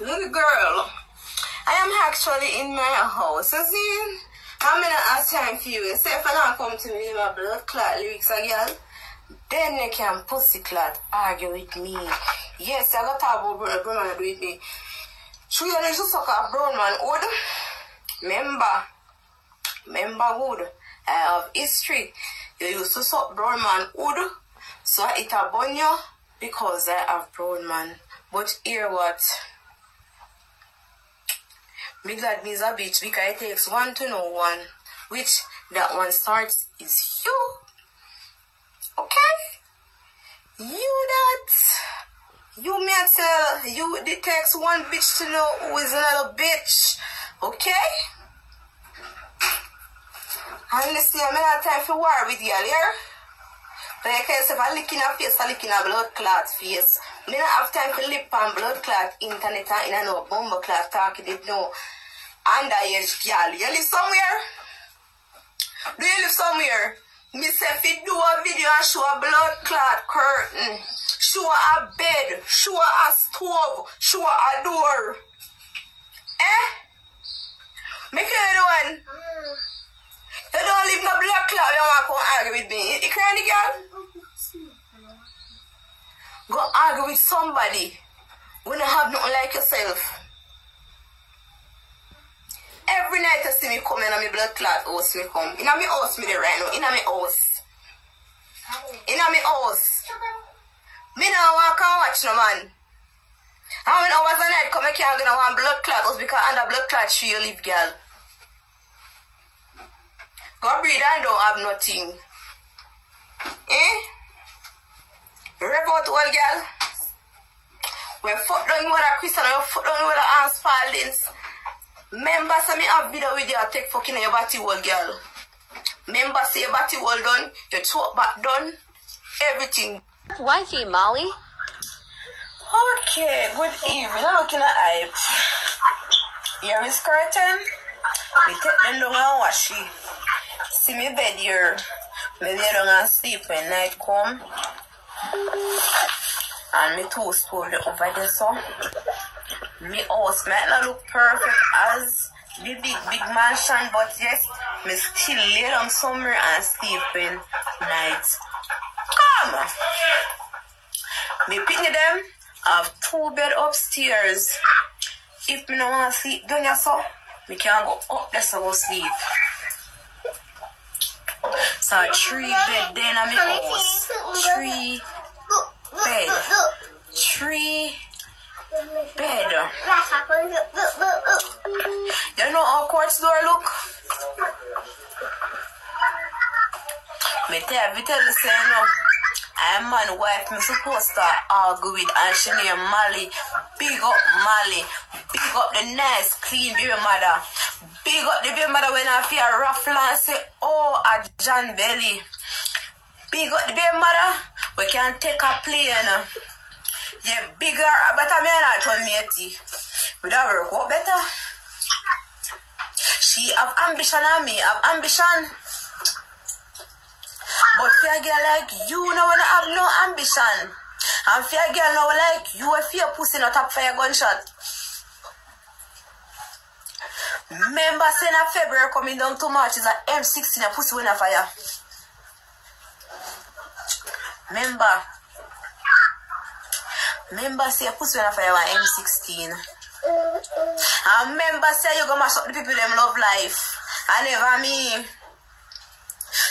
Little girl, I am actually in my house. You see, I'm in a time for you. You say if I not come to me my blood clot lyrics again, then you can pussy clot argue with me. Yes, I got talk about brown man do with me. Three years to suck a brown man wood. Remember, remember wood. I have history. You used to suck brown man wood. So I eat a bunyo because I have brown man. But hear what? Me glad me's a bitch because it takes one to know one. Which that one starts is you. Okay? You that. You me I tell you it takes one bitch to know who is another bitch. Okay? And listen, I'm not time for war with you, yeah? But I can say if I lick in a face, I lick in a blood clot face. Me not have time for lip and blood clot internet and in a no bumble clot talking it no underage girl. You live somewhere? Do you live somewhere? Me say if you do a video and show a blood clot curtain, show a bed, show a stove, show a door. Eh? Make you one. You don't leave no blood clot you want to argue with me. You crying girl? Go argue with somebody when you have nothing like yourself. Every night you see me come in my blood clot house me come. In my house me there right now. In my house. In my house. Me now walk and watch no man. How many hours a night come I can't get one blood clot house because under blood clot she you live girl. Go breathe and don't have nothing. Eh? Rev out old girl. When foot down with a Christian and your foot down with a hands fallings. Remember say me have video with you take fucking your body old girl. Remember say your body well done, your throat back done, everything. Wifey, Molly. Okay, good evening. I'm looking at hype. Here is curtain. We take them down and wash it. See me bed here. Me lay down and sleep when night come. And me toast hold it over there so. Me house might not look perfect as the big big mansion, but yes, me still lay down somewhere and sleep in night. Come. Me picnic them I have two bed upstairs. If me no want to sleep down here so, me can go up there so go sleep. So tree bed then in my house. Three bed. Tree bed. You know how quartz door look? Me tell me tell you say no. I'm man wife me supposed to argue with and Molly. Big up Molly. Big up the nice clean baby mother. Big up the baby mother when I feel rough and say, oh, a John Belly. Big up the baby mother. We can take a plane. Yeah, bigger, better me not tell me Would that work better? She have ambition and me have ambition. But a girl like you now when have no ambition. And a girl now like you if your pussy not up for your gunshot. Remember saying a February coming down to March is a M16 a pussy a fire. Remember. Remember say a pussy a fire was M16. And remember say you gonna mash up the people them love life. I never me.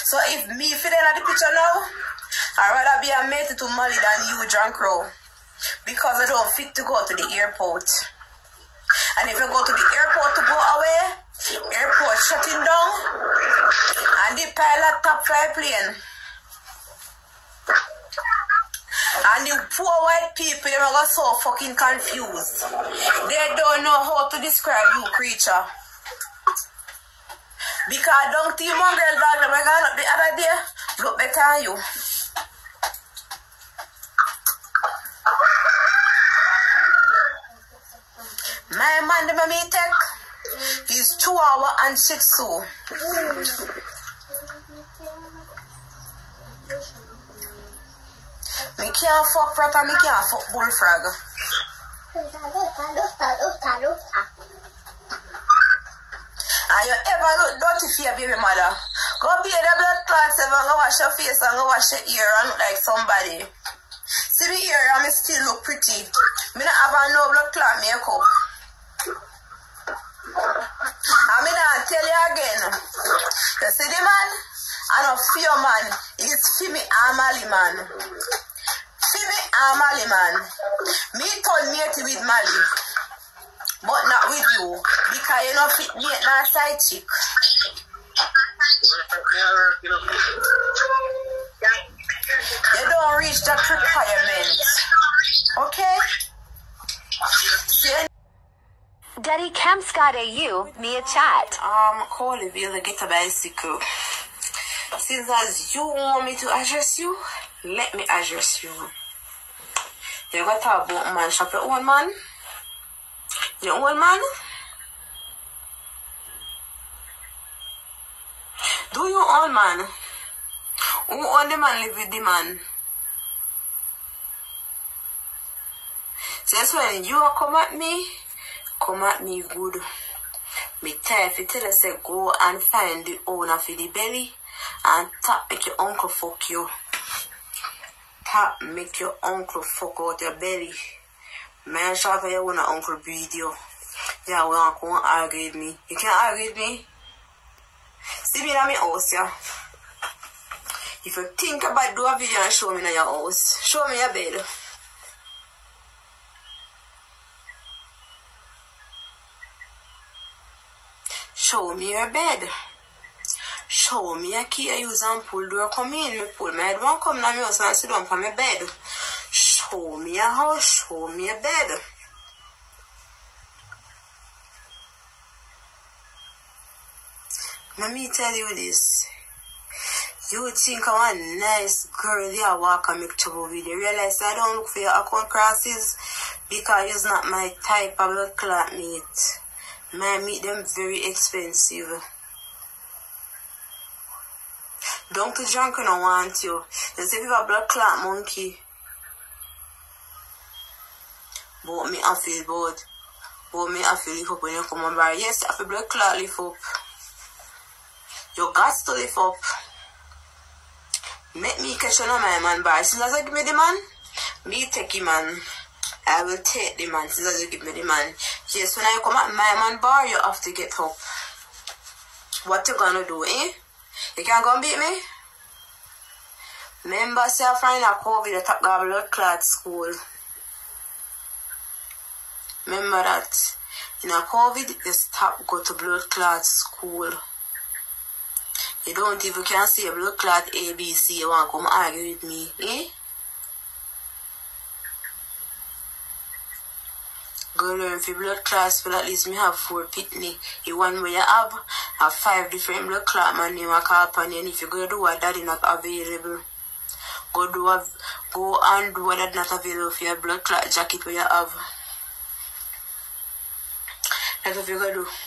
So if me fit in the picture now, I'd rather be a mate to Molly than you drunk crow. Because I don't fit to go to the airport. And if you go to the airport to go away, airport shutting down, and the pilot top fly plane. And the poor white people, they are so fucking confused. They don't know how to describe you, creature. Because don't team one girl dog them I got up the other day look better than you. My man the me take is two hour and six so. Me can't fuck proper, me can't fuck bullfrog. And you ever look dirty for your baby mother? Go be the blood clots ever go wash your face and go wash your ear and look like somebody. See me and me still look pretty. Me not have a no blood clot makeup. And me not tell you again. You see the man? I know fear man. It's me Amali man. Me Amali man. Me turn matey with Mali. But not with you. Because you know fit mate na side chick. You don't reach that requirement. Okay? See, Daddy Cam Scott AU, me a chat. um, call bill to get a bicycle. Since as you want me to address you, let me address you. You got to talk about man shop your own man. Your own man. Do your own man. Who own the man live with the man? Since when you come at me, come at me good. Me tell you tell us go and find the owner for the belly and tap make your uncle fuck you. Tap make your uncle fuck out your belly. Man, shout out to y'all with uncle breed, you. Yeah, will not go argue with me. You can't argue with me. See me in my house, yeah. If you think about do a video and show me in your house, show me your bed. Show me your bed. Show me a key I use and pull door come in. Me pull my head one come down my house and sit down on my bed. Show me a house, show me a bed. Let me tell you this. You would think I'm a nice girl there walk and make trouble with you. Realize I don't look for your account crosses because it's not my type of blood clot meat. Man, meat them very expensive. Don't drunk and I want you. Just if you a blood clot monkey. But me I feel both. But me I feel lift up when you come on bar. Yes, I feel blood clot lift up. You got to lift up. Make me catch on my man bar. As soon as I give me the man, me take him man. I will take the man as soon as you give me the man. Yes, when I come at my man bar, you have to get up. What you gonna do, eh? You can't go and beat me? Remember, say I find a COVID, top blood clot school. Remember that. In a COVID, you stop go to blood clot school. You don't even can see a blood clot ABC, you want to come argue with me, eh? Go learn for blood class for at least me have four pitney. The one where you have have five different blood clot man name I call upon you and if you go do what that is not available. Go do a, go and do what that not available for your blood clot jacket where you have. That's what you go do.